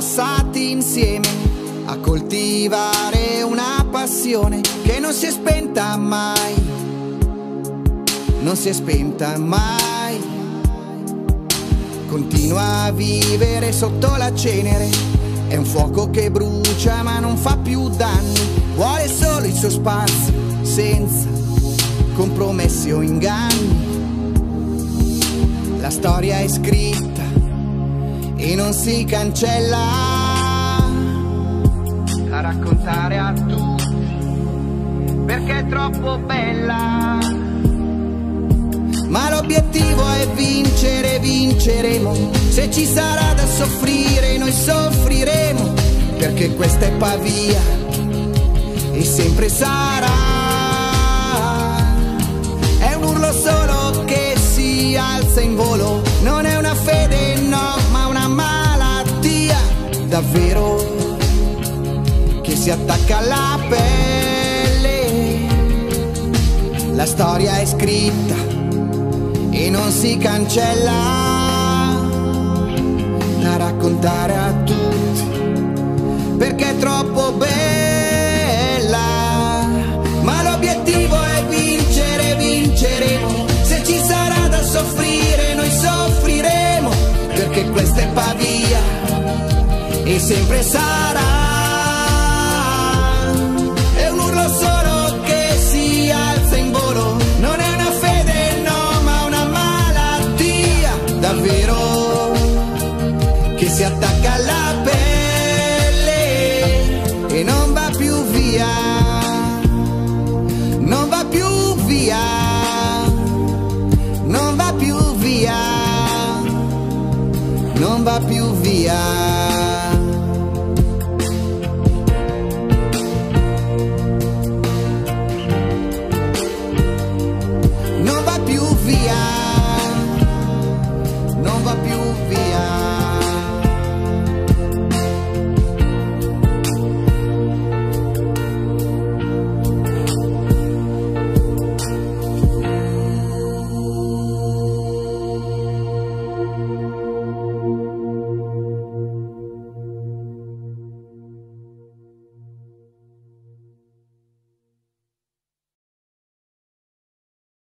passati insieme a coltivare una passione che non si è spenta mai, non si è spenta mai. Continua a vivere sotto la cenere, è un fuoco che brucia ma non fa più danni, vuole solo il suo spazio senza compromessi o inganni. La storia è scritta e non si cancella da raccontare a tutti perché è troppo bella. Ma l'obiettivo è vincere, vinceremo. Se ci sarà da soffrire, noi soffriremo. Perché questa è Pavia e sempre sarà. È un urlo solo che si alza in volo. Davvero che si attacca alla pelle. La storia è scritta e non si cancella. Da raccontare a tutti perché è troppo bella. Ma l'obiettivo è vincere vinceremo. Se ci sarà da soffrire noi soffriremo perché questa è Pavia e sempre sarà. È un urlo solo che si alza in volo. Non è una fede no ma una malattia. Davvero? Che si attacca alla pelle e non va più via. Non va più via. Non va più via. Non va più via viúva piuviar.